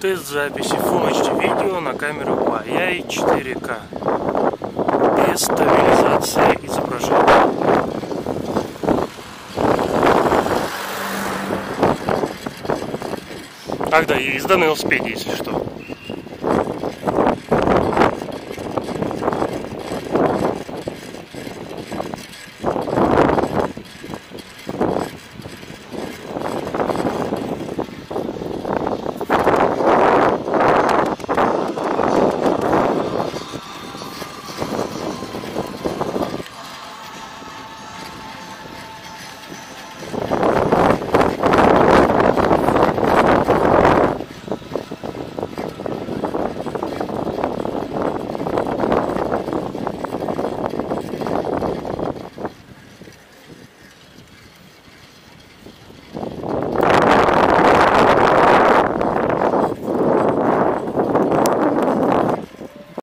Тест записи Full HD видео на камеру и 4К без стабилизации изображения. Ах да, и изданы велосипеде, если что.